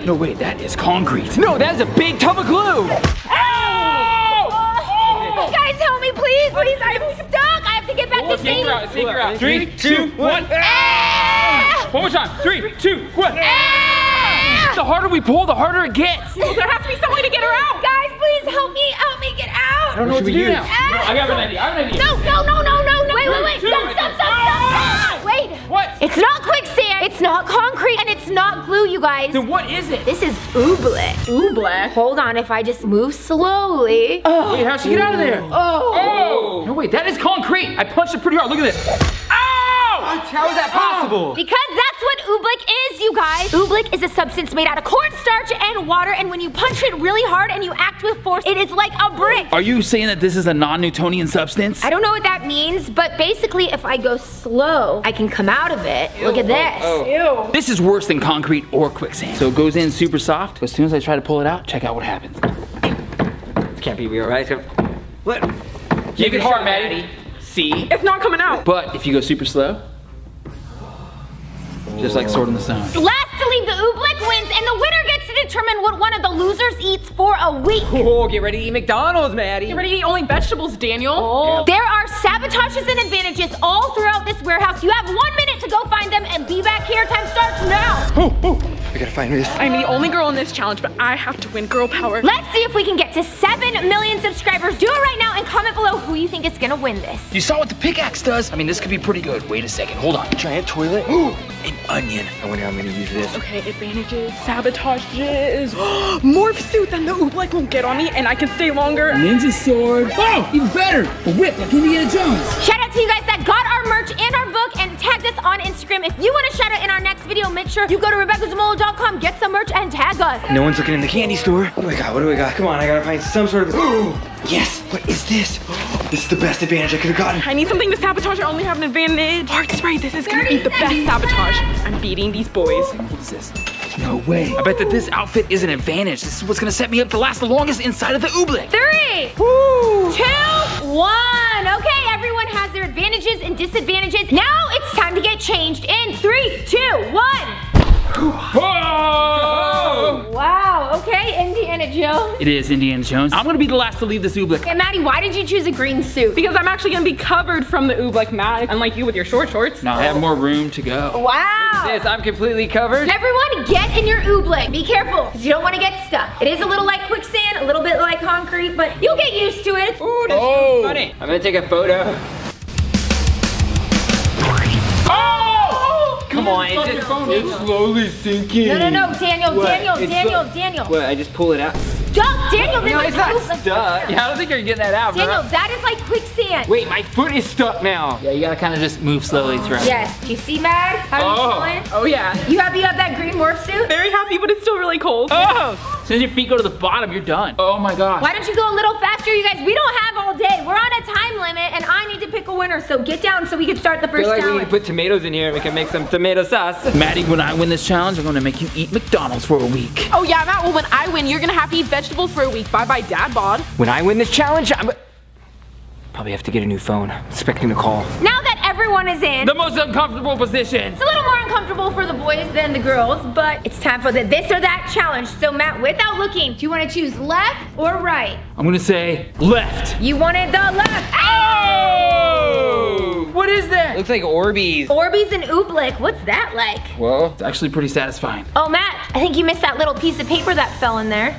quicksand. No, wait, that is concrete. No, that is a big tub of glue. Oh, guys, help me, please, please. I'm stuck. I have to get back to Figure safety. out, figure out. Three, two, one. Ah! One more time. Three, two, one. Ah! The harder we pull, the harder it gets. Well, there has to be some way to get her out. Guys, please help me. Help me get out. I don't know what to do now. Ah! I got an idea. I have an idea. No, no, no, no, no, no. Wait, wait, wait. Two, Stop, stop, stop, stop. Wait. What? It's not quicksand. It's not concrete, and it's not glue, you guys. Then what is it? This is oobleck. Oobleck. Hold on, if I just move slowly. Oh, Wait, how'd she get out of there? Oh. Oh! No, wait, that is concrete. I punched it pretty hard. Look at this. Ow! How is that possible? Because that's what oobleck is, you guys. Oobleck is a substance made out of cornstarch and water, and when you punch it really hard and you act with force, it is like a brick. Are you saying that this is a non-Newtonian substance? I don't know what that means, but basically, if I go slow, I can come out of it. Look at this. oh. Ew. This is worse than concrete or quicksand. So it goes in super soft. As soon as I try to pull it out, check out what happens. Can't be real, right? What? Give it hard, Maddie. See? It's not coming out. But if you go super slow, just like Sword in the Stone. Last to leave the oobleck wins, and the winner gets to determine what one of the losers eats for a week. Oh, get ready to eat McDonald's, Maddie. Get ready to eat only vegetables, Daniel? Oh. There are sabotages and advantages all throughout this warehouse. You have one minute to go find them and be back here. Time starts now. I gotta find this. I'm the only girl in this challenge, but I have to win girl power. Let's see if we can get to 7 million subscribers. Do it right now and comment below who you think is gonna win this. You saw what the pickaxe does? I mean, this could be pretty good. Wait a second. Hold on. Giant toilet. Ooh, an onion. I wonder how I'm gonna use this. Okay, advantages, sabotages, morph suit, then the oobleck won't get on me and I can stay longer. Ninja sword. Oh, even better. A whip like Indiana Jones. Shout out to you guys that got our merch and our book and tagged us on Instagram. If you want to shout out in our next video, make sure you go to RebeccaZamolo.com, get some merch, and tag us. No one's looking in the candy store. What do I got? What do I got? Come on, I gotta find some sort of. Ooh, yes. What is this? This is the best advantage I could have gotten. I need something to sabotage. I only have an advantage. Mark's spray, This is gonna be the best sabotage. I'm beating these boys. What is this? No way. I bet that this outfit is an advantage. This is what's gonna set me up to last the longest inside of the oobleck. Three, two, one. Okay, everyone has their advantages and disadvantages. Now it's time to get changed in three, two, one. It is Indiana Jones. I'm gonna be the last to leave this oobleck. And Maddie, why did you choose a green suit? Because I'm actually gonna be covered from the oobleck mat, unlike you with your short shorts. No, I have more room to go. Wow. This, I'm completely covered. Everyone get in your oobleck. Be careful, because you don't want to get stuck. It is a little like quicksand, a little bit like concrete, but you'll get used to it. Ooh, this Oh. is funny. I'm gonna take a photo. Oh! Come on, it's just it's slowly sinking. No, no, no, Daniel, What? Daniel, It's Daniel, what- Daniel. What? I just pull it out. Stop, Daniel, this No, is it's not oobleck. stuck. Yeah, I don't think you're getting that out, bro. Daniel, that is like quicksand. Wait, my foot is stuck now. Yeah, you gotta kind of just move slowly through. Yes, do you see, Mad? How Oh. you feeling? Oh yeah. You happy you have that green morph suit? Very happy, but it's still really cold. Oh! As soon as your feet go to the bottom, you're done. Oh my gosh. Why don't you go a little faster, you guys? We don't have all day. We're on a time limit, and I need to pick a winner. So get down so we can start the I first feel like we need to put tomatoes in here and we can make some tomato sauce. Maddie, when I win this challenge, I'm gonna make you eat McDonald's for a week. Oh yeah, Matt. Well, when I win, you're gonna have to eat vegetables for a week. Bye bye, Dad bod. When I win this challenge, I'm probably have to get a new phone. Expecting a call. now that everyone is in, The most uncomfortable position. it's a little more uncomfortable for the boys than the girls, but it's time for the this or that challenge. So Matt, without looking, do you want to choose left or right? I'm gonna say left. You wanted the left. Oh! What is that? Looks like Orbeez. Orbeez and Oobleck, what's that like? Well, It's actually pretty satisfying. Oh, Matt, I think you missed that little piece of paper that fell in there.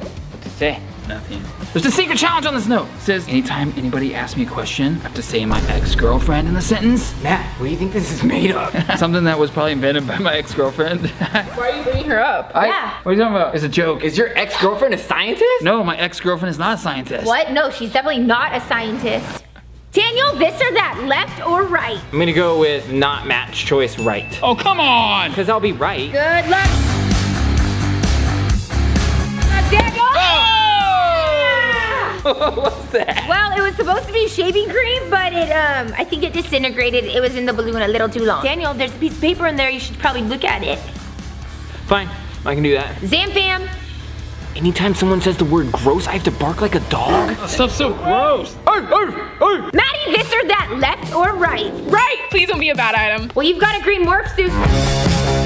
What's it say? Nothing. There's a secret challenge on this note. It says, anytime anybody asks me a question, I have to say my ex-girlfriend in the sentence. Matt, what do you think this is made of? Something that was probably invented by my ex-girlfriend. Why are you bringing her up? I- Yeah. what are you talking about? It's a joke. Is your ex-girlfriend a scientist? no, my ex-girlfriend is not a scientist. What? No, she's definitely not a scientist. Daniel, this or that, left or right? I'm gonna go with not match choice right. Oh, come on! Because I'll be right. Good luck. Uh, Daniel! What's that? Well, it was supposed to be shaving cream, but it, um, I think it disintegrated. It was in the balloon a little too long. Daniel, there's a piece of paper in there. You should probably look at it. Fine, I can do that. Zampam. Anytime someone says the word gross, I have to bark like a dog. Stuff's so gross. Maddie, this or that, left or right? Right. Please don't be a bad item. Well, you've got a green morph suit.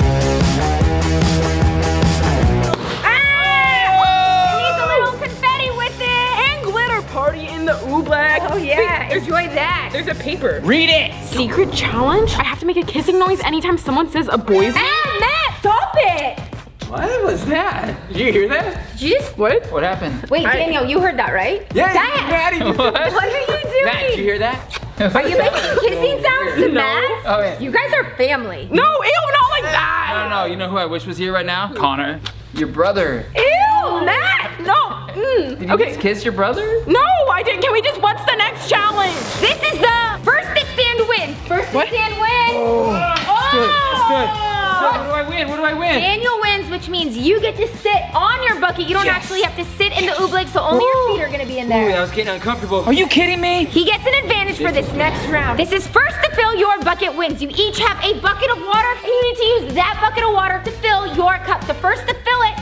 The oobleck. Oh yeah, Wait, enjoy that. there's a paper. Read it. Secret challenge? I have to make a kissing noise anytime someone says a boy's name? Ah, Matt, stop it! What was that? Did you hear that? Did you just What? What happened? wait, I- Daniel? You heard that, right? Yeah, That- Maddie. What? What are you doing? Matt, did you hear that? Are you making kissing sounds to No. Matt? Oh, yeah. You guys are family. No, ew, not like that. No, no, no. You know who I wish was here right now? Connor. Your brother. Ew, Matt! No. Mm. Did you Okay. just kiss your brother? No, I didn't. Can we just, what's the next challenge? This is the first to stand wins. First What? to stand wins. Oh! What do I win? What do I win? Daniel wins, which means you get to sit on your bucket. You don't Yes. actually have to sit in the oobleck, so only your feet are gonna be in there. Ooh, there. that was getting uncomfortable. Are you kidding me? He gets an advantage for this next round. This is first to fill your bucket wins. You each have a bucket of water, and you need to use that bucket of water to fill your cup. The first to fill it wins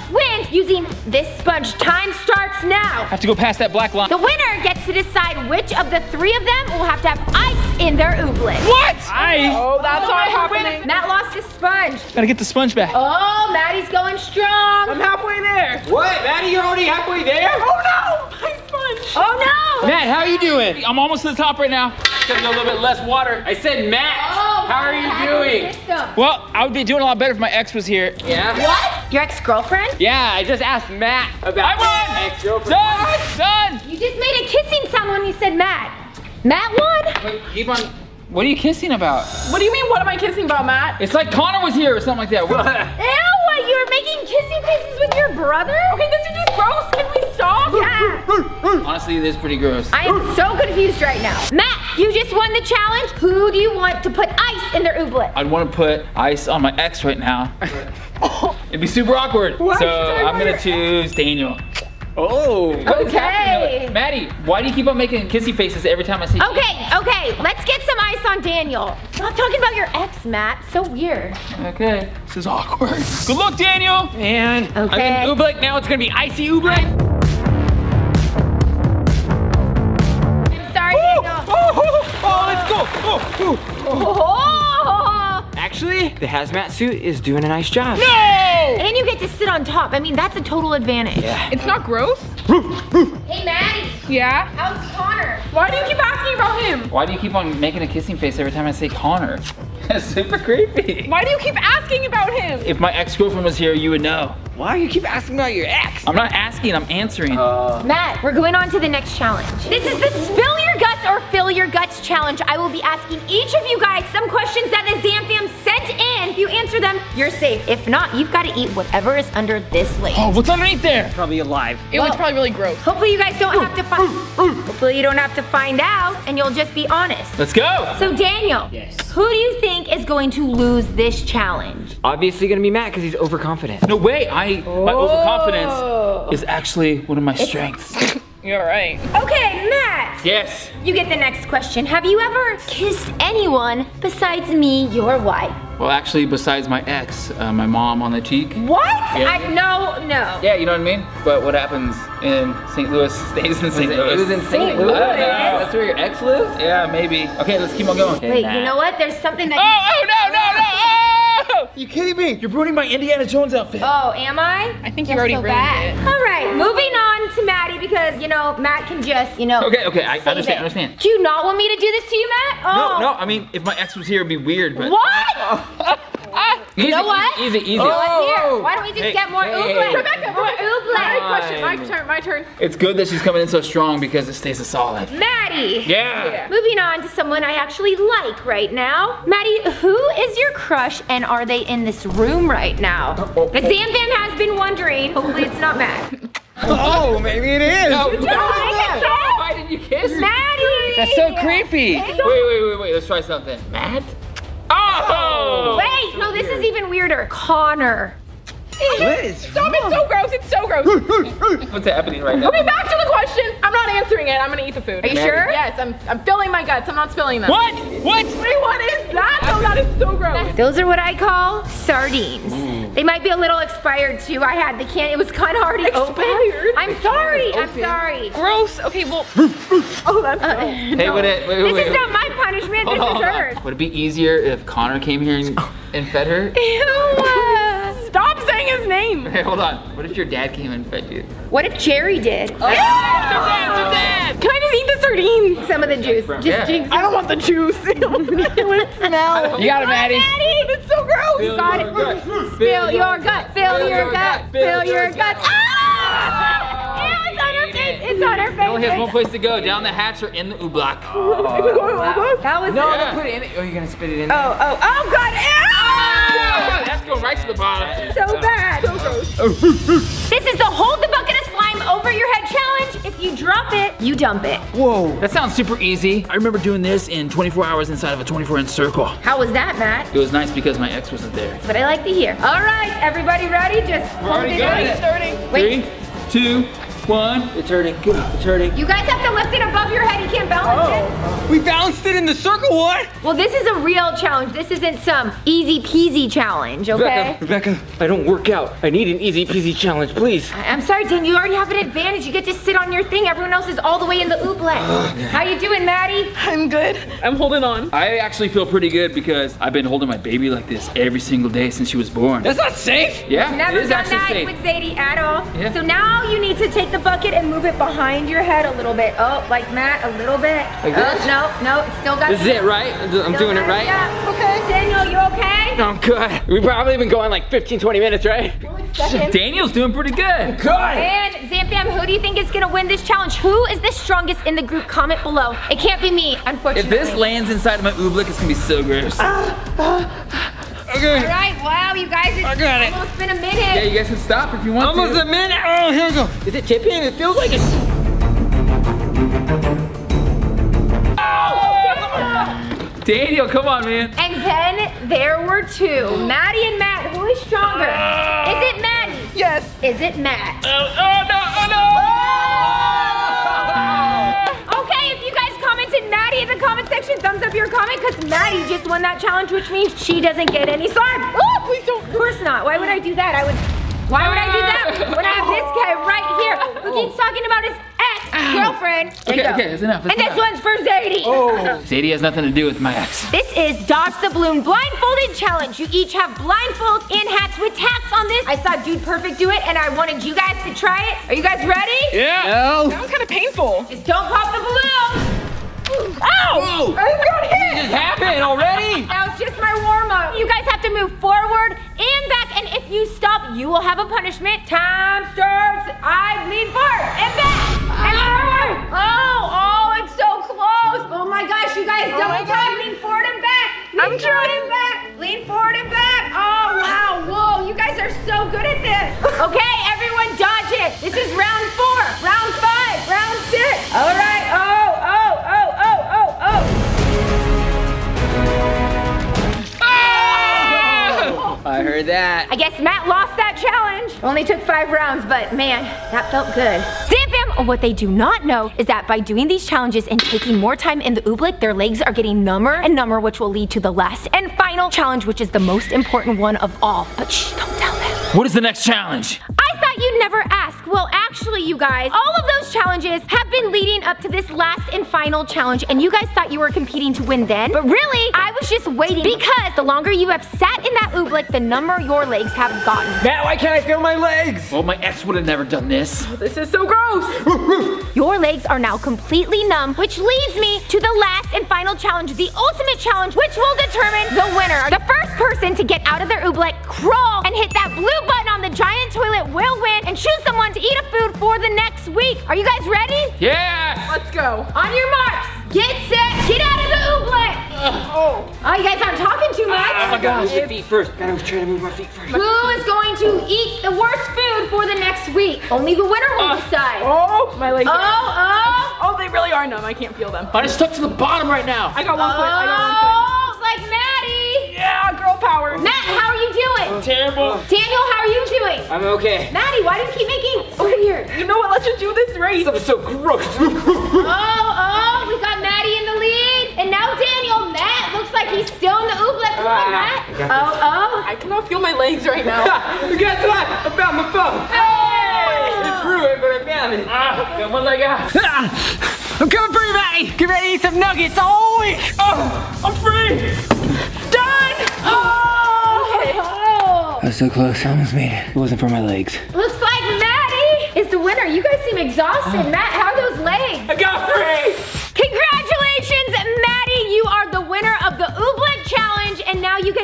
using this sponge. Time starts now. I have to go past that black line. The winner gets to decide which of the three of them will have to have ice in their oobleck. What? Ice? Oh, that's Oh, not happening. Matt lost his sponge. gotta get the sponge back. Oh, Maddie's going strong. I'm halfway there. What, Maddie? You're already halfway there? Oh no, my sponge. Oh no! Matt, how are you doing? I'm almost to the top right now. Gotta go a little bit less water. I said Matt. Oh, how are you doing? system. Well, I would be doing a lot better if my ex was here. Yeah. What? Your ex-girlfriend? Yeah, I just asked Matt about I won! ex-girlfriend. Done! Done! You just made a kissing sound when you said Matt. Matt won. Wait, keep on. What are you kissing about? What do you mean, what am I kissing about, Matt? It's like Connor was here or something like that. What- Ew, you were making kissing faces with your brother? Okay, this is just gross. Can we stop? Yeah. Honestly, it is pretty gross. I am so confused right now. Matt, you just won the challenge. Who do you want to put ice in their oobleck? I'd want to put ice on my ex right now. It'd be super awkward. Why so I I'm gonna wear- choose Daniel. Oh. Okay. Maddie, why do you keep on making kissy faces every time I see you? Okay, okay, let's get some ice on Daniel. Stop talking about your ex, Matt. So weird. Okay. This is awkward. Good luck, Daniel. Man. Okay. I'm in Oobleck now. It's gonna be icy Oobleck. I'm sorry, Daniel. Oh oh, oh, oh, let's go. Oh, oh. Oh! Actually, the hazmat suit is doing a nice job. No! And you get to sit on top. I mean, that's a total advantage. Yeah. It's not gross? Hey, Maddie, Yeah. how's Connor? Why do you keep asking about him? Why do you keep on making a kissing face every time I say Connor? That's super creepy. Why do you keep asking about him? If my ex-girlfriend was here, you would know. Why you keep asking about your ex? I'm not asking, I'm answering. Uh. Matt, we're going on to the next challenge. This is the spill your guts or fill your guts challenge. I will be asking each of you guys some questions that the Zamfam sent in. If you answer them, you're safe. If not, you've got to eat whatever is under this lid. oh, what's underneath there? Probably alive. It was probably really gross. Hopefully you guys don't have to find. Mm, mm, mm. Hopefully you don't have to find out, and you'll just be honest. Let's go. So Daniel, Yes. who do you think is going to lose this challenge? Obviously gonna be Matt because he's overconfident. No way, I my Oh. overconfidence is actually one of my strengths. You're right. Okay, Matt. yes. You get the next question. Have you ever kissed anyone besides me, your wife? Well, actually, besides my ex, uh, my mom on the cheek. What? Yeah. I no no. Yeah, you know what I mean? But what happens in St. Louis stays in St. it- Louis. it was in St. I don't Louis? That's where your ex lives? Yeah, maybe. Okay, let's keep on going. Wait, you know what? There's something that. Oh, oh, no, no, no! Oh! You kidding me? You're ruining my Indiana Jones outfit. Oh, am I? I think you Guess already so ruined bad. it. All right, moving on to Maddie because you know Matt can just you know. Okay, okay, I understand, it. understand. Do you not want me to do this to you, Matt? No, Oh. no, I mean, if my ex was here, it'd be weird, but. What? Easy, know what? Easy, easy, easy. What here? oh. Why don't we oh. just Hey, get more hey, oobleck? hey. Rebecca, more Rebecca. oobleck. My question, my turn, my turn. It's good that she's coming in so strong because it stays a solid. Maddie. Yeah. Moving on to someone I actually like right now. Maddie, who is your crush and are they in this room right now? The Zam Fam has been wondering. Hopefully it's not Matt. Oh, maybe it is. No, Just take. Why did you kiss? Maddie! That's so creepy. Wait, wait, wait, wait. Let's try something. Matt? Oh! Wait, no, this is even weirder. Connor. What is Stop, it's so gross, it's so gross. What's happening right now? Okay, back to the question. I'm not answering it. I'm gonna eat the food. Are you sure? Yes, I'm, I'm filling my guts. I'm not spilling them. What? What? Wait, what is that? Oh, that is so gross. Those are what I call sardines. They might be a little expired too. I had the can. It was kind of already Expired? open. I'm sorry. I'm sorry. Gross. Okay, well. oh, that's Uh, gross. Hey, would it, wait, wait, this wait, is wait. not my punishment. Hold This on, is hers. Would it be easier if Connor came here and, and fed her? Ew. Stop name? Hey, hold on. What if your dad came and fed you? What if Jerry did? Can I just eat the sardines? Some of the juice. Just Yeah. jinx I don't want the juice. it smells. You got it, Maddie. It's so gross. Got it. Spill your guts. Fill your guts. Fill your guts. Ah! Ew, it's on her face. It's on her He only has one place to go, down the hatch or in the oobleck. That was No, Yeah. no, put it in it. Oh, you're gonna spit it in. Oh, oh, oh, God. Ew! That's going right to the bottom. So bad. This is the hold the bucket of slime over your head challenge. If you drop it, you dump it. Whoa. That sounds super easy. I remember doing this in 24 hours inside of a 24 inch circle. How was that, Matt? It was nice because my ex wasn't there. That's what I like to hear. All right, everybody ready? Just hold already it got it. Starting. Wait. Three, two, one. It's hurting. It's hurting. You guys have to lift it above your head. You can't balance it. Oh. We bounced it in the circle. What? Well, this is a real challenge. This isn't some easy peasy challenge, okay? Rebecca, I don't work out. I need an easy peasy challenge, please. I- I'm sorry, Dan. You already have an advantage. You get to sit on your thing. Everyone else is all the way in the oobleck. How you doing, Maddie? I'm good. I'm holding on. I actually feel pretty good because I've been holding my baby like this every single day since she was born. That's not safe. Yeah, Never it is done actually that safe. with Zadie at all. Yeah. So now you need to take the bucket and move it behind your head a little bit. Oh, like Matt, a little bit. Like oh, this? No, no, it's still got. This is it, right? I'm still doing it right? Yeah. Okay. Daniel, you okay? I'm good. We've probably been going like 15, 20 minutes, right? Daniel's doing pretty good. Good. And Zamfam, who do you think is gonna win this challenge? Who is the strongest in the group? Comment below. It can't be me, unfortunately. If this lands inside of my oobleck, it's gonna be so gross. Ah, ah. Okay. All right, wow, you guys, it's I got it. almost been a minute. Yeah, you guys can stop if you want Almost to. Almost a minute. Oh, here we go. Is it tipping? It feels like it's. Daniel, come on, man. And then there were two, Maddie and Matt. Who is stronger? Ah. Is it Maddie? Yes. Is it Matt? Oh, oh no, oh no! Ah. Okay, if you guys commented Maddie in the comment section, thumbs up your comment because Maddie just won that challenge, which means she doesn't get any slime. Oh, ah, please don't. Of course not. Why would I do that? I would. Why would I do that when I have ex-girlfriend? There you Okay, go. okay, that's enough, that's and this one's for Zadie. Oh. Zadie has nothing to do with my ex. This is Dodge the Balloon Blindfolded Challenge. You each have blindfolds and hats with tats on this. I saw Dude Perfect do it and I wanted you guys to try it. Are you guys ready? Yeah. No. That was kind of painful. Just don't pop the balloon. Ow! Whoa. I got hit. This happened already. That was just my warm up. You guys have to move forward and back, and if you stop, you will have a punishment. Time starts. I lean forward and back and forward. Oh, oh, it's so close. Oh my gosh, you guys Oh my double time. God. Lean forward and back. Lean forward and back. Lean forward and back. Oh wow, whoa, you guys are so good at this. Okay, everyone, dodge it. This is round four, round five, round six. All right. Oh, oh, oh, oh, oh, oh. oh! I heard that. I guess Matt lost that challenge. Only took five rounds, but man, that felt good. What they do not know is that by doing these challenges and taking more time in the oobleck, their legs are getting number and number, which will lead to the last and final challenge, which is the most important one of all. But shh, don't tell them. What is the next challenge? I thought you'd never ask. Well, actually, you guys, all of those challenges have been leading up to this last and final challenge, and you guys thought you were competing to win then. But really, I was just waiting because the longer you have sat in that oobleck, the number your legs have gotten. Matt, why can't I feel my legs? Well, my ex would have never done this. Oh, this is so gross. Your legs are now completely numb, which leads me to the last and final challenge, the ultimate challenge, which will determine the winner. The first person to get out of their oobleck, crawl, and hit that blue button on the giant toilet will win and choose someone to eat a food for the next week. Are you guys ready? Yeah! Let's go. On your marks, get set, get out of the oobleck. Oh. Oh, you guys aren't talking too much. Oh my gosh. Move feet first. Gotta try to move my feet first. Who is going to eat the worst food for the next week? Only the winner will uh, decide. Oh, my legs. Oh, are- oh. Oh, they really are numb. I can't feel them. I'm stuck to the bottom right now. I got one foot. I got one Oh, Yeah, power. Matt, how are you doing? Terrible. Daniel, how are you doing? I'm okay. Maddie, why do you keep making over here? You know what? Let's just do this race. That was so gross. Oh, oh, we got Maddie in the lead. And now Daniel, Matt looks like he's still in the oobleck. Come on, ah. Matt. Oh, oh. I cannot feel my legs right now. Guess what? I found my phone. Hey! It's ruined, but I found it. Ah, got one leg out. I'm coming for you, Matty. Get ready to eat some nuggets all week. Oh, ah, I'm free. Done. Oh. Oh. was so close. I almost made it. It wasn't for my legs. Looks like Maddie is the winner. You guys seem exhausted. Oh. Matt, how are those legs?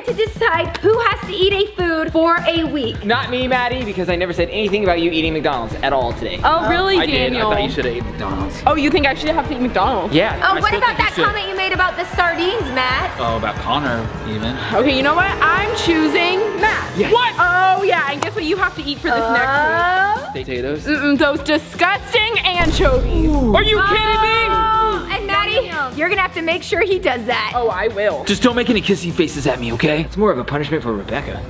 Get to decide who has to eat a food for a week. Not me, Maddie, because I never said anything about you eating McDonald's at all today. Oh, really, I did. I thought you should have ate McDonald's. Oh, you think I should have to eat McDonald's? Yeah. Oh, I what about think you that comment you made about the sardines, Matt? Oh, about Connor, even. Okay, you know what? I'm choosing Matt. Yes. What? Oh, yeah, and guess what you have to eat for this next Oh. Potatoes. Mm-mm, those disgusting anchovies. Are you kidding me? Oh. You're gonna have to make sure he does that. Oh, I will. Just don't make any kissy faces at me, okay? It's more of a punishment for Rebecca.